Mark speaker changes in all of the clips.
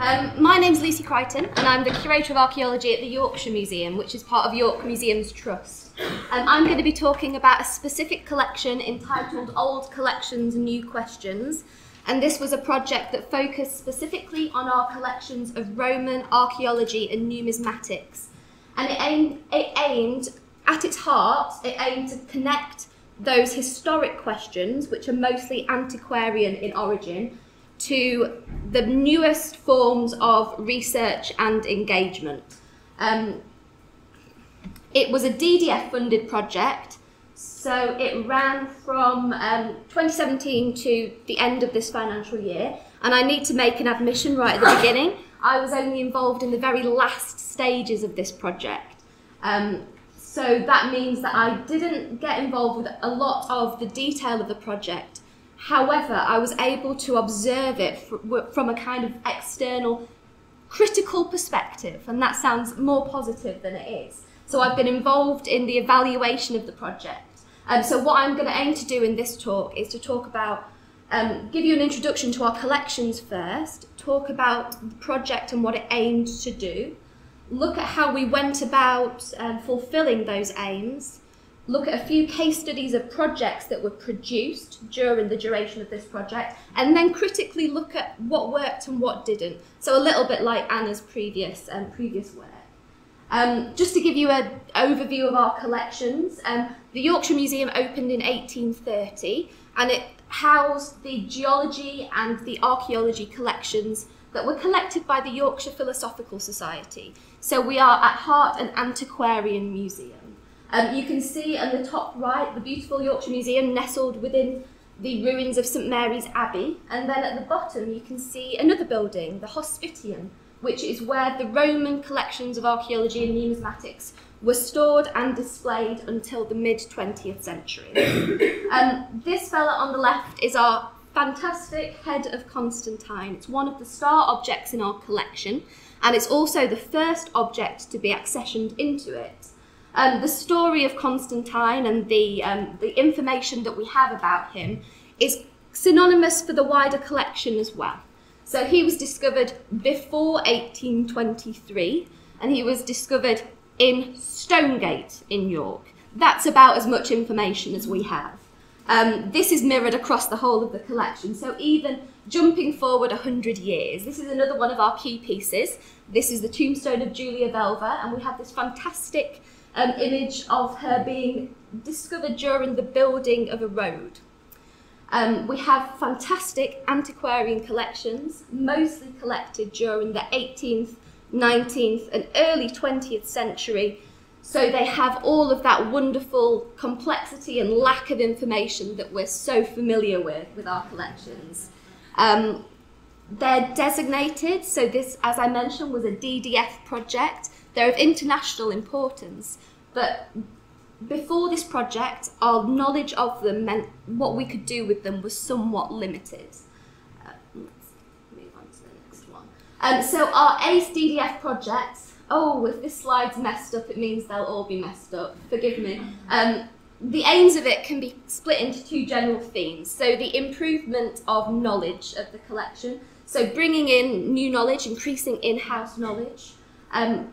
Speaker 1: Um, my name's Lucy Creighton, and I'm the Curator of Archaeology at the Yorkshire Museum, which is part of York Museums Trust. Um, I'm going to be talking about a specific collection entitled Old Collections, New Questions. And this was a project that focused specifically on our collections of Roman archaeology and numismatics. And it aimed, it aimed at its heart, it aimed to connect those historic questions, which are mostly antiquarian in origin, to the newest forms of research and engagement. Um, it was a DDF funded project, so it ran from um, 2017 to the end of this financial year. And I need to make an admission right at the beginning. I was only involved in the very last stages of this project. Um, so that means that I didn't get involved with a lot of the detail of the project However, I was able to observe it from a kind of external critical perspective, and that sounds more positive than it is. So I've been involved in the evaluation of the project. Um, so what I'm going to aim to do in this talk is to talk about, um, give you an introduction to our collections first, talk about the project and what it aimed to do, look at how we went about um, fulfilling those aims, look at a few case studies of projects that were produced during the duration of this project, and then critically look at what worked and what didn't. So a little bit like Anna's previous um, previous work. Um, just to give you an overview of our collections, um, the Yorkshire Museum opened in 1830 and it housed the geology and the archaeology collections that were collected by the Yorkshire Philosophical Society. So we are at heart an antiquarian museum. Um, you can see on the top right the beautiful Yorkshire Museum nestled within the ruins of St Mary's Abbey, and then at the bottom you can see another building, the Hospitium, which is where the Roman collections of archaeology and numismatics were stored and displayed until the mid 20th century. um, this fella on the left is our fantastic head of Constantine. It's one of the star objects in our collection, and it's also the first object to be accessioned into it. Um, the story of Constantine and the, um, the information that we have about him is synonymous for the wider collection as well. So he was discovered before 1823 and he was discovered in Stonegate in York. That's about as much information as we have. Um, this is mirrored across the whole of the collection. So even jumping forward 100 years, this is another one of our key pieces. This is the tombstone of Julia Velva, and we have this fantastic um, image of her being discovered during the building of a road. Um, we have fantastic antiquarian collections, mostly collected during the 18th, 19th, and early 20th century. So they have all of that wonderful complexity and lack of information that we're so familiar with with our collections. Um, they're designated, so this, as I mentioned, was a DDF project. They're of international importance, but before this project, our knowledge of them meant what we could do with them was somewhat limited. Uh, let's move on to the next one. Um, so our ACE DDF projects, oh, if this slide's messed up, it means they'll all be messed up. Forgive me. Um, the aims of it can be split into two general themes. So the improvement of knowledge of the collection, so bringing in new knowledge, increasing in-house knowledge, um,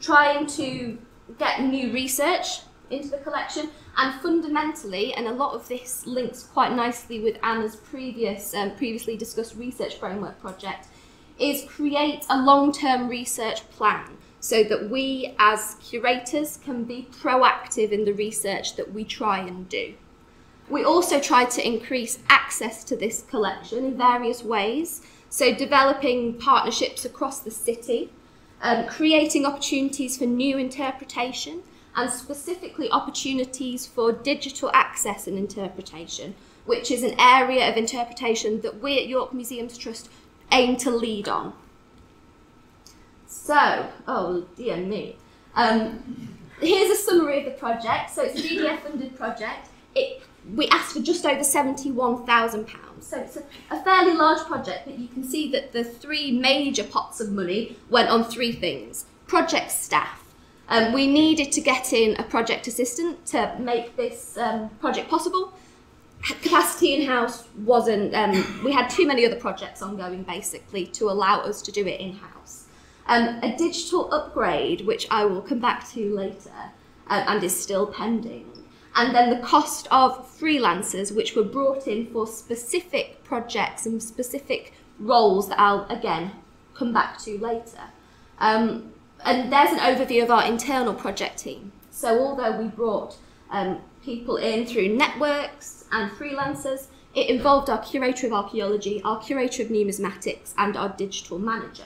Speaker 1: trying to get new research into the collection, and fundamentally, and a lot of this links quite nicely with Anna's previous, um, previously discussed research framework project, is create a long-term research plan so that we as curators can be proactive in the research that we try and do. We also try to increase access to this collection in various ways, so developing partnerships across the city, um, creating opportunities for new interpretation, and specifically opportunities for digital access and interpretation, which is an area of interpretation that we at York Museums Trust aim to lead on. So, oh dear me. Um, here's a summary of the project. So it's a DDF funded project. It, we asked for just over £71,000. So it's a, a, fairly large project, but you can see that the three major pots of money went on three things. Project staff. Um, we needed to get in a project assistant to make this um, project possible. capacity in house wasn't, um, we had too many other projects ongoing basically to allow us to do it in house. Um, a digital upgrade, which I will come back to later, uh, and is still pending. And then the cost of freelancers, which were brought in for specific projects and specific roles that I'll again come back to later. Um, and there's an overview of our internal project team. So although we brought um, people in through networks and freelancers, it involved our curator of archaeology, our curator of numismatics, and our digital manager.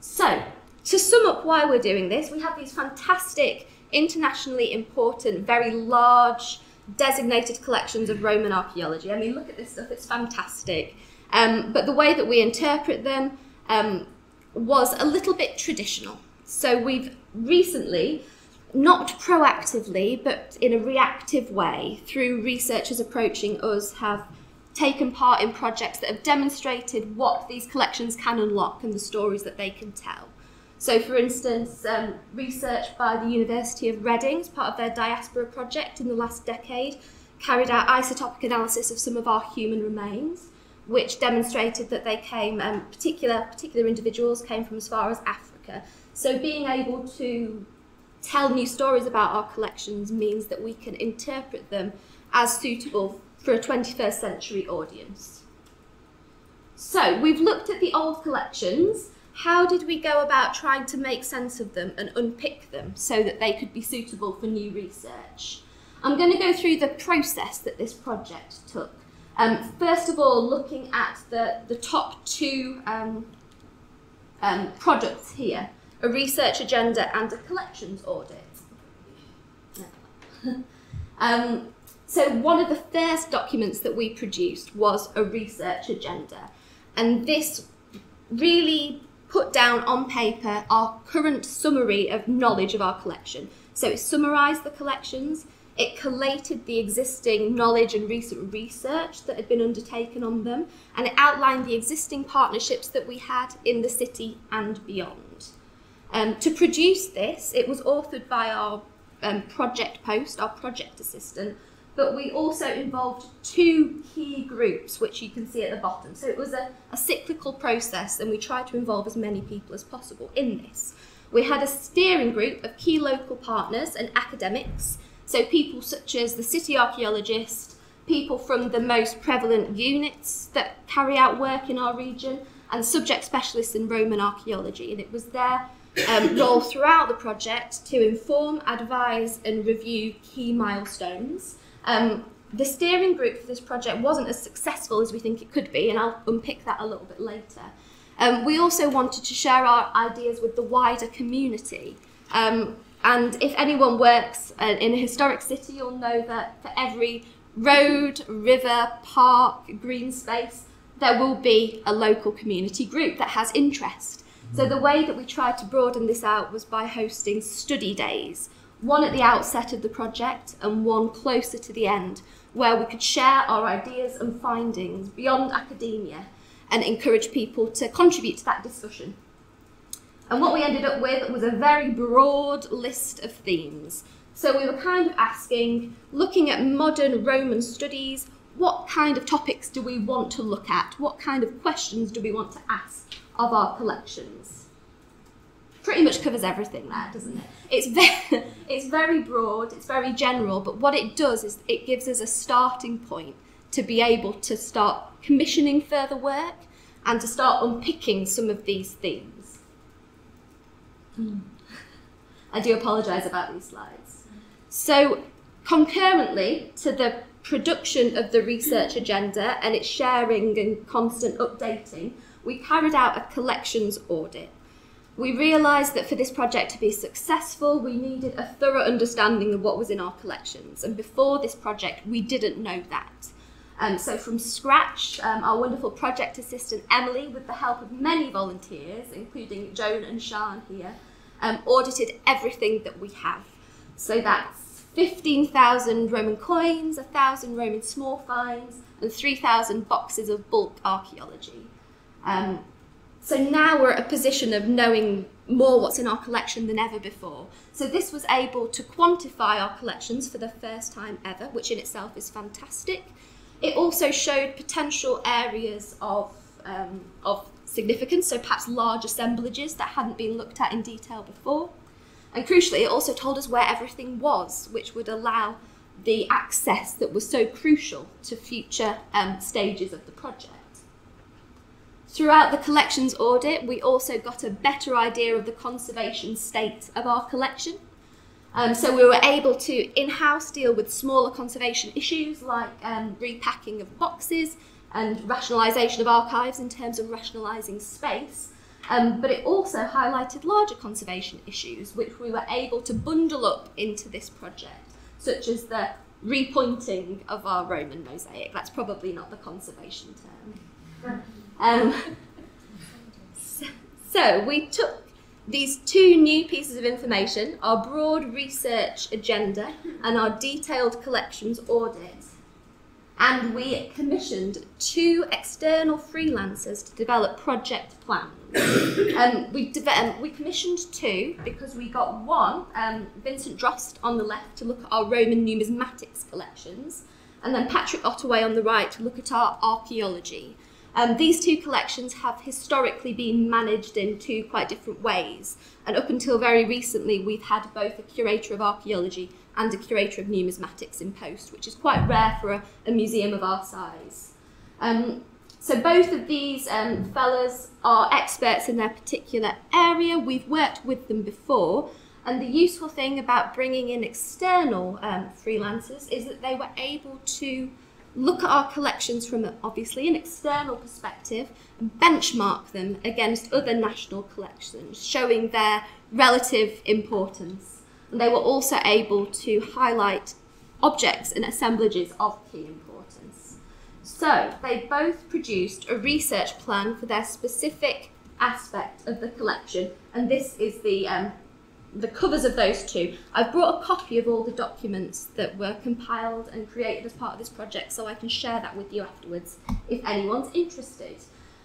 Speaker 1: So, to sum up why we're doing this, we have these fantastic, internationally important, very large, designated collections of Roman archaeology. I mean, look at this stuff, it's fantastic. Um, but the way that we interpret them um, was a little bit traditional. So we've recently, not proactively, but in a reactive way, through researchers approaching us, have taken part in projects that have demonstrated what these collections can unlock and the stories that they can tell. So, for instance, um, research by the University of Reading, as part of their diaspora project in the last decade, carried out isotopic analysis of some of our human remains which demonstrated that they came, um, particular, particular individuals came from as far as Africa. So being able to tell new stories about our collections means that we can interpret them as suitable for a 21st century audience. So we've looked at the old collections. How did we go about trying to make sense of them and unpick them so that they could be suitable for new research? I'm going to go through the process that this project took. Um, first of all, looking at the, the top two um, um, products here, a research agenda and a collections audit. Um, so one of the first documents that we produced was a research agenda. And this really put down on paper our current summary of knowledge of our collection. So it summarised the collections, it collated the existing knowledge and recent research that had been undertaken on them, and it outlined the existing partnerships that we had in the city and beyond. Um, to produce this, it was authored by our um, project post, our project assistant, but we also involved two key groups, which you can see at the bottom. So it was a, a cyclical process, and we tried to involve as many people as possible in this. We had a steering group of key local partners and academics so people such as the city archaeologist, people from the most prevalent units that carry out work in our region, and subject specialists in Roman archaeology. And it was their um, role throughout the project to inform, advise, and review key milestones. Um, the steering group for this project wasn't as successful as we think it could be, and I'll unpick that a little bit later. Um, we also wanted to share our ideas with the wider community. Um, and if anyone works uh, in a historic city, you'll know that for every road, river, park, green space, there will be a local community group that has interest. So the way that we tried to broaden this out was by hosting study days, one at the outset of the project and one closer to the end, where we could share our ideas and findings beyond academia and encourage people to contribute to that discussion. And what we ended up with was a very broad list of themes. So we were kind of asking, looking at modern Roman studies, what kind of topics do we want to look at? What kind of questions do we want to ask of our collections? Pretty much covers everything there, doesn't it? It's very, it's very broad, it's very general, but what it does is it gives us a starting point to be able to start commissioning further work and to start unpicking some of these themes. Mm. I do apologise about these slides. So, concurrently to the production of the research agenda and its sharing and constant updating, we carried out a collections audit. We realised that for this project to be successful, we needed a thorough understanding of what was in our collections. And before this project, we didn't know that. Um, so from scratch, um, our wonderful project assistant Emily, with the help of many volunteers, including Joan and Sean here, um, audited everything that we have. So that's 15,000 Roman coins, 1,000 Roman small finds, and 3,000 boxes of bulk archaeology. Um, So now we're at a position of knowing more what's in our collection than ever before. So this was able to quantify our collections for the first time ever, which in itself is fantastic. It also showed potential areas of, um, of significance, so perhaps large assemblages that hadn't been looked at in detail before. And crucially, it also told us where everything was, which would allow the access that was so crucial to future um, stages of the project. Throughout the collections audit, we also got a better idea of the conservation state of our collection. Um, so we were able to in-house deal with smaller conservation issues like um, repacking of boxes and rationalisation of archives in terms of rationalising space. Um, but it also highlighted larger conservation issues, which we were able to bundle up into this project, such as the repointing of our Roman mosaic. That's probably not the conservation term. Um, so, we took these two new pieces of information, our broad research agenda and our detailed collections audit, and we commissioned two external freelancers to develop project plans. um, we, um, we commissioned two because we got one, um, Vincent Drost on the left to look at our Roman numismatics collections, and then Patrick Ottaway on the right to look at our archaeology. Um, these two collections have historically been managed in two quite different ways, and up until very recently, we've had both a curator of archaeology and a curator of numismatics in post, which is quite rare for a, a museum of our size. Um, so both of these um, fellas are experts in their particular area. We've worked with them before, and the useful thing about bringing in external um, freelancers is that they were able to look at our collections from obviously an external perspective and benchmark them against other national collections, showing their relative importance. And they were also able to highlight objects and assemblages of key importance. So they both produced a research plan for their specific aspect of the collection, and this is the um, the covers of those two. I've brought a copy of all the documents that were compiled and created as part of this project so I can share that with you afterwards if anyone's interested.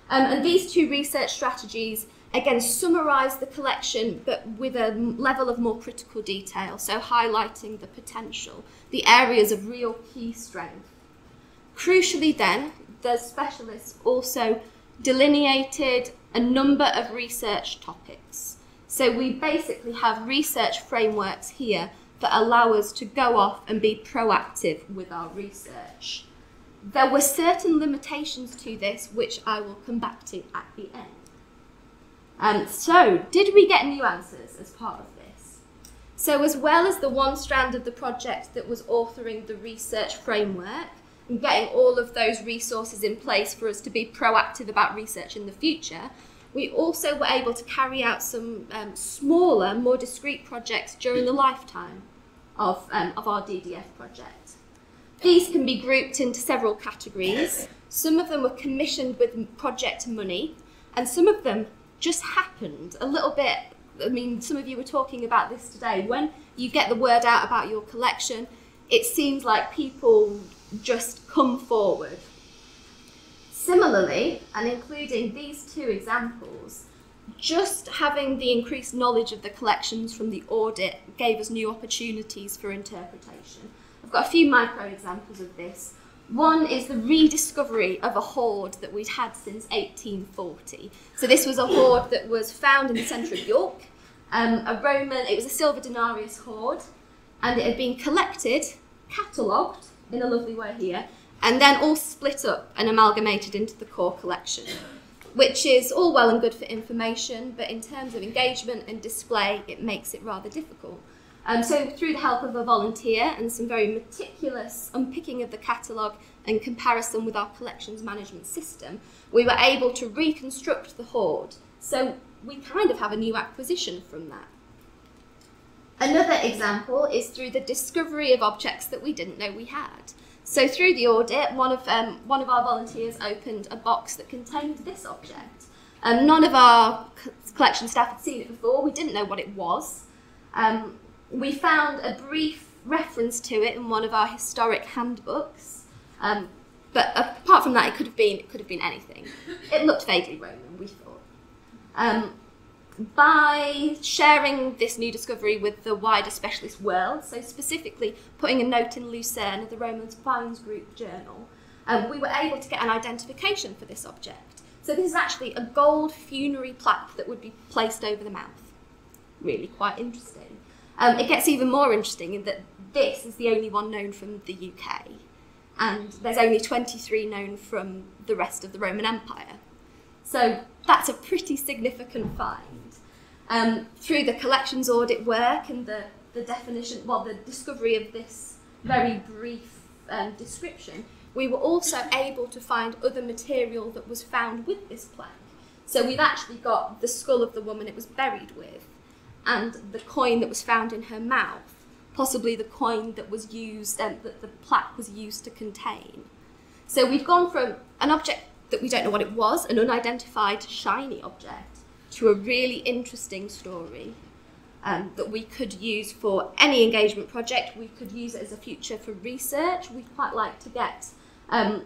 Speaker 1: Um, and these two research strategies again summarise the collection but with a level of more critical detail, so highlighting the potential, the areas of real key strength. Crucially then, the specialists also delineated a number of research topics. So we basically have research frameworks here that allow us to go off and be proactive with our research. There were certain limitations to this, which I will come back to at the end. Um, so, did we get new answers as part of this? So, as well as the one strand of the project that was authoring the research framework and getting all of those resources in place for us to be proactive about research in the future, we also were able to carry out some um, smaller, more discrete projects during the lifetime of, um, of our DDF project. These can be grouped into several categories. Some of them were commissioned with project money, and some of them just happened a little bit. I mean, some of you were talking about this today. When you get the word out about your collection, it seems like people just come forward Similarly, and including these two examples, just having the increased knowledge of the collections from the audit gave us new opportunities for interpretation. I've got a few micro examples of this. One is the rediscovery of a hoard that we'd had since 1840. So this was a hoard that was found in the centre of York. Um, a Roman, it was a silver denarius hoard, and it had been collected, catalogued in a lovely way here, and then all split up and amalgamated into the core collection, which is all well and good for information, but in terms of engagement and display, it makes it rather difficult. Um, so through the help of a volunteer and some very meticulous unpicking of the catalogue and comparison with our collections management system, we were able to reconstruct the hoard. So we kind of have a new acquisition from that. Another example is through the discovery of objects that we didn't know we had. So through the audit, one of, um, one of our volunteers opened a box that contained this object. Um, none of our collection staff had seen it before. We didn't know what it was. Um, we found a brief reference to it in one of our historic handbooks. Um, but apart from that, it could have been it could have been anything. It looked vaguely Roman, we thought. Um, by sharing this new discovery with the wider specialist world, so specifically putting a note in Lucerna, the Romans Finds Group journal, um, we were able to get an identification for this object. So this is actually a gold funerary plaque that would be placed over the mouth. Really quite interesting. Um, it gets even more interesting in that this is the only one known from the UK, and there's only 23 known from the rest of the Roman Empire. So that's a pretty significant find. Um, through the collections audit work and the, the definition, well, the discovery of this very brief um, description, we were also able to find other material that was found with this plaque. So we've actually got the skull of the woman it was buried with, and the coin that was found in her mouth, possibly the coin that was used, um, that the plaque was used to contain. So we've gone from an object that we don't know what it was, an unidentified shiny object, to a really interesting story um, that we could use for any engagement project. We could use it as a future for research. We'd quite like to get um,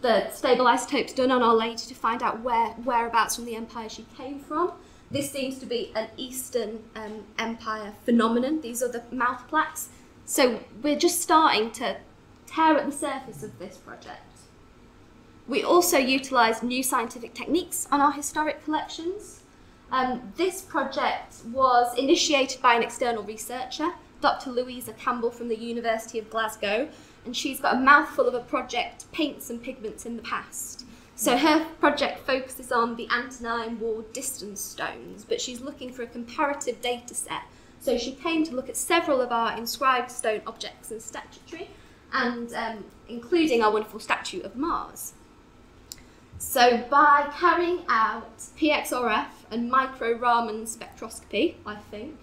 Speaker 1: the stable isotopes done on our lady to find out where whereabouts from the empire she came from. This seems to be an Eastern um, Empire phenomenon. These are the mouth plaques. So we're just starting to tear at the surface of this project. We also utilised new scientific techniques on our historic collections. Um, this project was initiated by an external researcher, Dr. Louisa Campbell from the University of Glasgow, and she's got a mouthful of a project, Paints and Pigments in the Past. So her project focuses on the Antonine Wall distance stones, but she's looking for a comparative data set. So she came to look at several of our inscribed stone objects and statuary, and um, including our wonderful statue of Mars. So by carrying out PXRF and micro Raman spectroscopy, I think,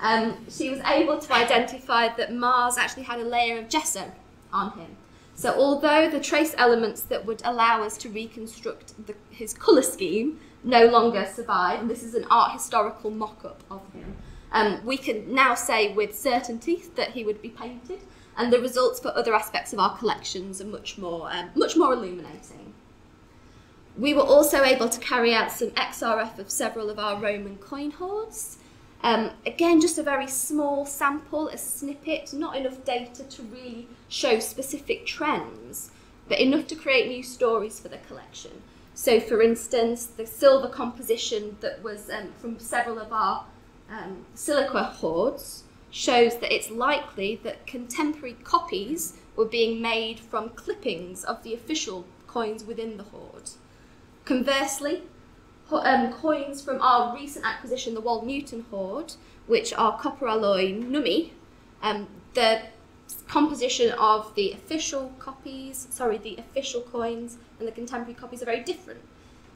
Speaker 1: um, she was able to identify that Mars actually had a layer of gesso on him. So although the trace elements that would allow us to reconstruct the, his colour scheme no longer survive, and this is an art historical mock-up of him, um, we can now say with certainty that he would be painted, and the results for other aspects of our collections are much more, um, much more illuminating. We were also able to carry out some XRF of several of our Roman coin hoards. Um, again, just a very small sample, a snippet, not enough data to really show specific trends, but enough to create new stories for the collection. So, for instance, the silver composition that was um, from several of our um, siliqua hoards shows that it's likely that contemporary copies were being made from clippings of the official coins within the hoard. Conversely, um, coins from our recent acquisition, the Wold Newton hoard, which are copper alloy nummi, um, the composition of the official copies, sorry, the official coins and the contemporary copies are very different.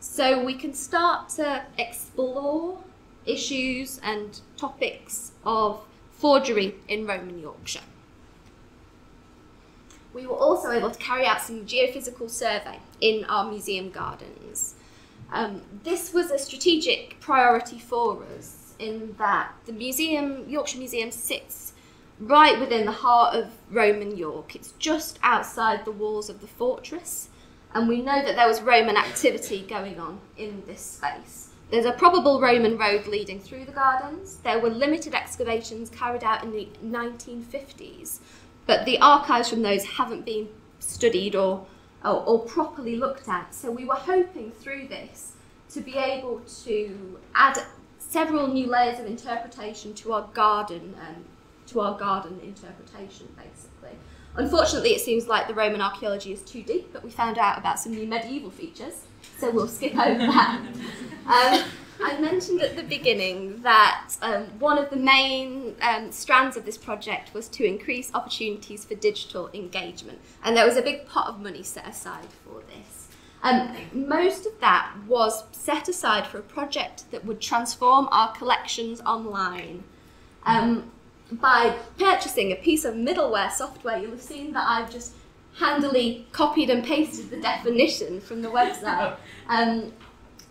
Speaker 1: So we can start to explore issues and topics of forgery in Roman Yorkshire. We were also able to carry out some geophysical survey in our museum gardens. Um, this was a strategic priority for us in that the museum, Yorkshire Museum, sits right within the heart of Roman York. It's just outside the walls of the fortress, and we know that there was Roman activity going on in this space. There's a probable Roman road leading through the gardens. There were limited excavations carried out in the 1950s, but the archives from those haven't been studied or, or, or properly looked at. So we were hoping through this to be able to add several new layers of interpretation to our garden um, to our garden interpretation basically. Unfortunately, it seems like the Roman archaeology is too deep, but we found out about some new medieval features, so we'll skip over that. Um, I mentioned at the beginning that um, one of the main um, strands of this project was to increase opportunities for digital engagement, and there was a big pot of money set aside for this. Um, most of that was set aside for a project that would transform our collections online. Um, by purchasing a piece of middleware software, you'll have seen that I've just handily copied and pasted the definition from the website.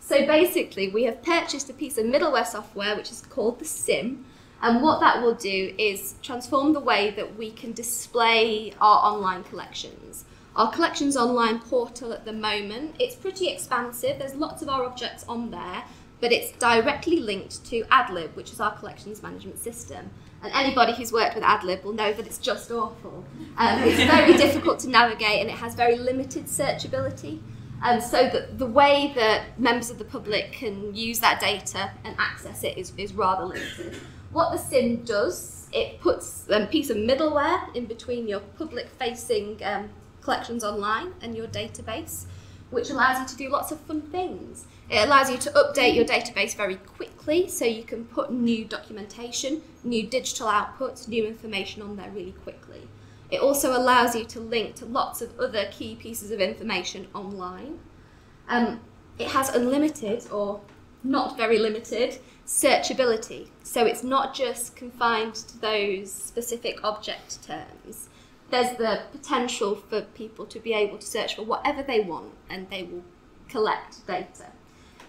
Speaker 1: So basically, we have purchased a piece of middleware software which is called the CIIM. And what that will do is transform the way that we can display our online collections. Our collections online portal at the moment, it's pretty expansive. There's lots of our objects on there, but it's directly linked to AdLib, which is our collections management system. And anybody who's worked with AdLib will know that it's just awful. Um, it's very difficult to navigate and it has very limited searchability. Um, so that the way that members of the public can use that data and access it is, is rather limited. What the CIIM does, it puts a piece of middleware in between your public-facing um, collections online and your database, which allows you to do lots of fun things. It allows you to update your database very quickly, so you can put new documentation, new digital outputs, new information on there really quickly. It also allows you to link to lots of other key pieces of information online. Um, it has unlimited, or not very limited, searchability. So it's not just confined to those specific object terms. There's the potential for people to be able to search for whatever they want and they will collect data.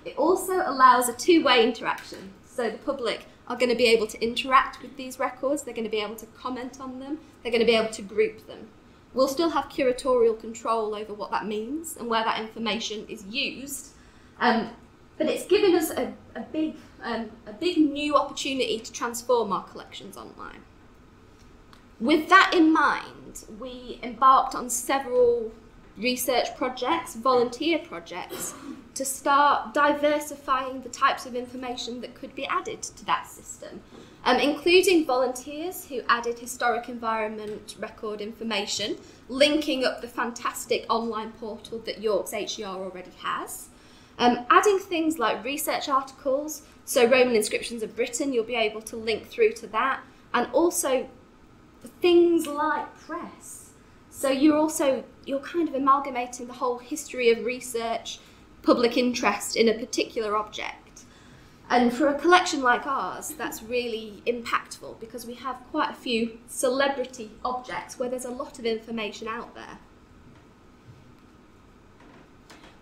Speaker 1: It also allows a two-way interaction. So the public are going to be able to interact with these records, they're going to be able to comment on them, they're going to be able to group them. We'll still have curatorial control over what that means and where that information is used, um, but it's given us a, a big, um, a big new opportunity to transform our collections online. With that in mind, we embarked on several research projects, volunteer projects, to start diversifying the types of information that could be added to that system, um, including volunteers who added historic environment record information, linking up the fantastic online portal that York's HER already has, um, adding things like research articles, so Roman inscriptions of Britain, you'll be able to link through to that, and also things like press. So you're also you're kind of amalgamating the whole history of research public interest in a particular object. And for a collection like ours, that's really impactful because we have quite a few celebrity objects where there's a lot of information out there.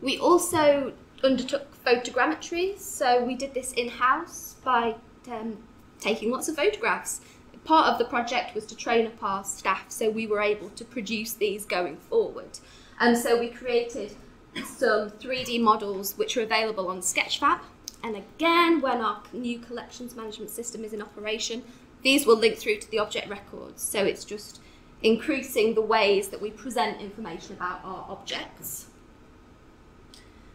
Speaker 1: We also undertook photogrammetry, so we did this in-house by um, taking lots of photographs. Part of the project was to train up our staff so we were able to produce these going forward. And so we created some 3D models which are available on Sketchfab. And again, when our new collections management system is in operation, these will link through to the object records. So it's just increasing the ways that we present information about our objects.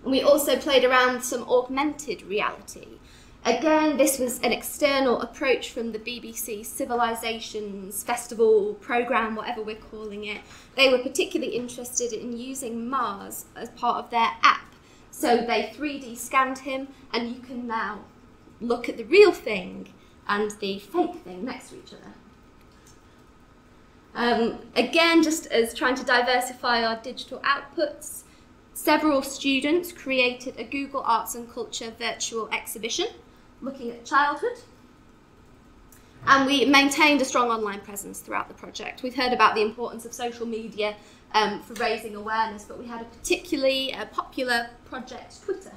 Speaker 1: And we also played around with some augmented reality. Again, this was an external approach from the BBC Civilizations Festival programme, whatever we're calling it. They were particularly interested in using Mars as part of their app. So they 3D scanned him, and you can now look at the real thing and the fake thing next to each other. Um, again, just as trying to diversify our digital outputs, several students created a Google Arts and Culture virtual exhibition looking at childhood. And we maintained a strong online presence throughout the project. We've heard about the importance of social media um, for raising awareness, but we had a particularly uh, popular project, Twitter.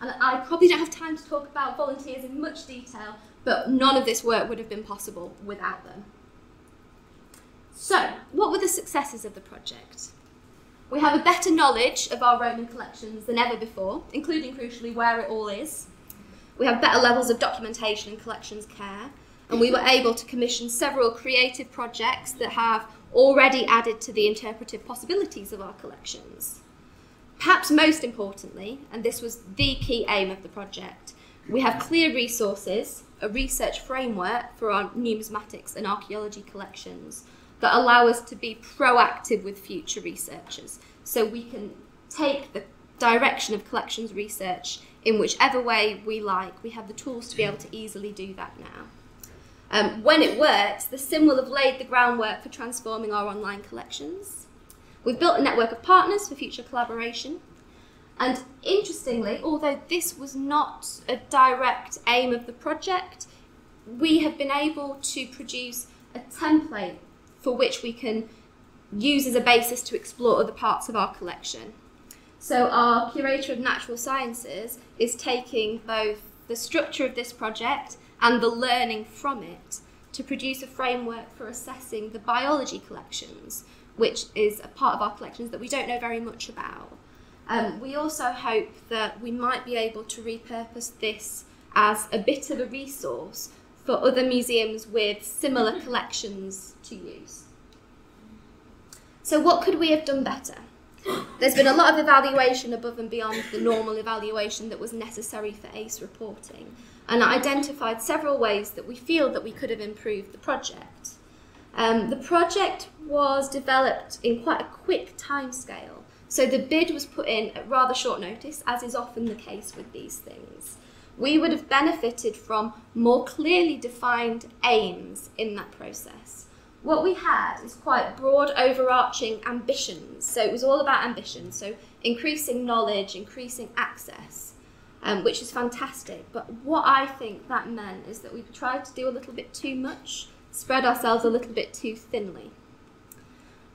Speaker 1: And I probably don't have time to talk about volunteers in much detail, but none of this work would have been possible without them. So, what were the successes of the project? We have a better knowledge of our Roman collections than ever before, including crucially where it all is. We have better levels of documentation and collections care, and we were able to commission several creative projects that have already added to the interpretive possibilities of our collections. Perhaps most importantly, and this was the key aim of the project, we have clear resources, a research framework for our numismatics and archaeology collections that allow us to be proactive with future researchers so we can take the direction of collections research in whichever way we like. We have the tools to be able to easily do that now. Um, when it works, the CIIM will have laid the groundwork for transforming our online collections. We've built a network of partners for future collaboration. And interestingly, although this was not a direct aim of the project, we have been able to produce a template for which we can use as a basis to explore other parts of our collection. So our Curator of Natural Sciences is taking both the structure of this project and the learning from it to produce a framework for assessing the biology collections, which is a part of our collections that we don't know very much about. Um, we also hope that we might be able to repurpose this as a bit of a resource for other museums with similar collections to use. So, what could we have done better? There's been a lot of evaluation above and beyond the normal evaluation that was necessary for ACE reporting, and I identified several ways that we feel that we could have improved the project. Um, the project was developed in quite a quick timescale, so the bid was put in at rather short notice, as is often the case with these things. We would have benefited from more clearly defined aims in that process. What we had is quite broad, overarching ambitions. So it was all about ambition, so increasing knowledge, increasing access, um, which is fantastic. But what I think that meant is that we tried to do a little bit too much spread ourselves a little bit too thinly.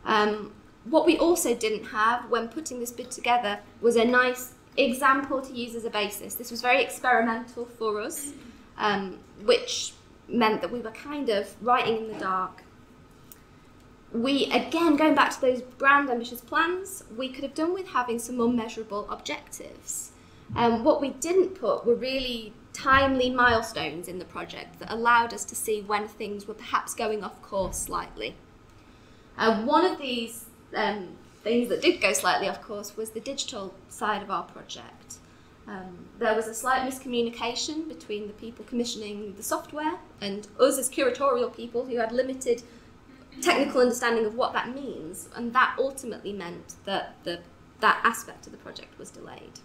Speaker 1: Um, what we also didn't have when putting this bid together was a nice example to use as a basis. This was very experimental for us, um, which meant that we were kind of writing in the dark. We, again, going back to those grand ambitious plans, we could have done with having some more measurable objectives. Um, what we didn't put were really timely milestones in the project that allowed us to see when things were perhaps going off course slightly. Uh, one of these um, things that did go slightly off course was the digital side of our project. Um, there was a slight miscommunication between the people commissioning the software and us as curatorial people who had limited technical understanding of what that means, and that ultimately meant that the, that aspect of the project was delayed.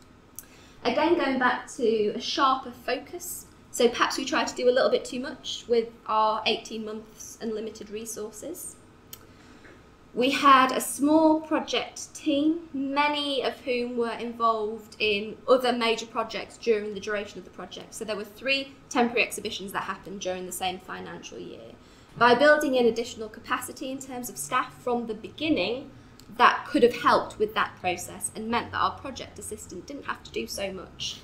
Speaker 1: Again, going back to a sharper focus. So perhaps we tried to do a little bit too much with our 18 months and limited resources. We had a small project team, many of whom were involved in other major projects during the duration of the project. So there were three temporary exhibitions that happened during the same financial year. By building in additional capacity in terms of staff from the beginning, that could have helped with that process and meant that our project assistant didn't have to do so much.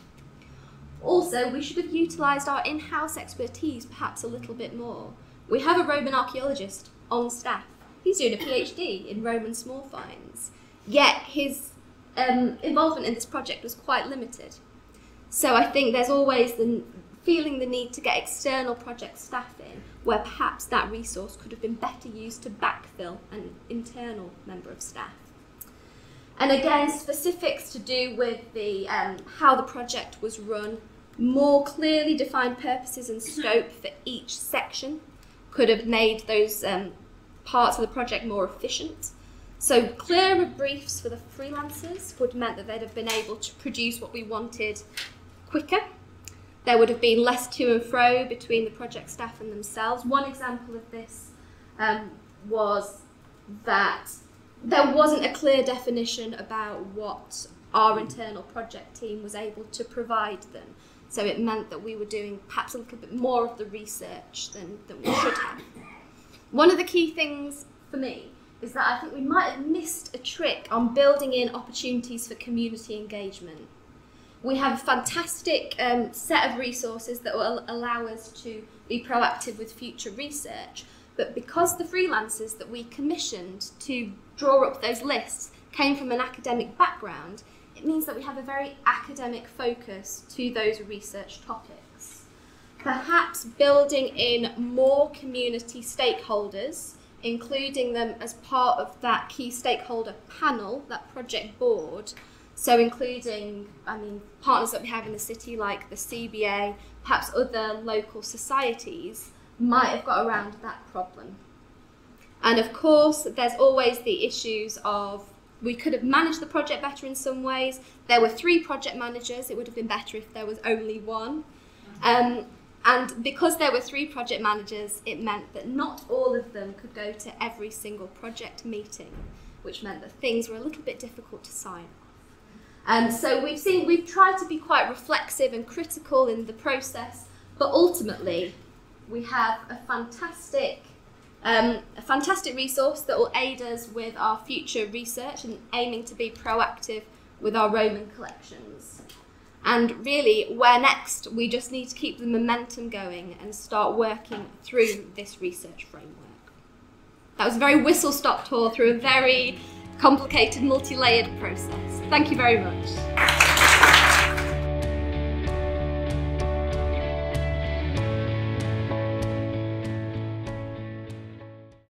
Speaker 1: Also, we should have utilised our in house expertise perhaps a little bit more. We have a Roman archaeologist on staff. He's doing a PhD in Roman small finds, yet his um, involvement in this project was quite limited. So I think there's always the feeling the need to get external project staff in where perhaps that resource could have been better used to backfill an internal member of staff. And again, specifics to do with the um, how the project was run, more clearly defined purposes and scope for each section could have made those um, parts of the project more efficient. So clearer briefs for the freelancers would have meant that they'd have been able to produce what we wanted quicker there would have been less to and fro between the project staff and themselves. One example of this um, was that there wasn't a clear definition about what our internal project team was able to provide them. So it meant that we were doing perhaps a little bit more of the research than, than we should have. One of the key things for me is that I think we might have missed a trick on building in opportunities for community engagement. We have a fantastic um, set of resources that will allow us to be proactive with future research. But because the freelancers that we commissioned to draw up those lists came from an academic background, it means that we have a very academic focus to those research topics. Perhaps building in more community stakeholders, including them as part of that key stakeholder panel, that project board, so including, I mean, partners that we have in the city like the CBA, perhaps other local societies might have got around that problem. And of course, there's always the issues of we could have managed the project better in some ways. There were three project managers. It would have been better if there was only one. Um, and because there were three project managers, it meant that not all of them could go to every single project meeting, which meant that things were a little bit difficult to sign. And so we've seen, we've tried to be quite reflexive and critical in the process, but ultimately we have a fantastic, um, a fantastic resource that will aid us with our future research and aiming to be proactive with our Roman collections. And really, where next, we just need to keep the momentum going and start working through this research framework. That was a very whistle stop tour through a very complicated, multi-layered process. Thank you very much.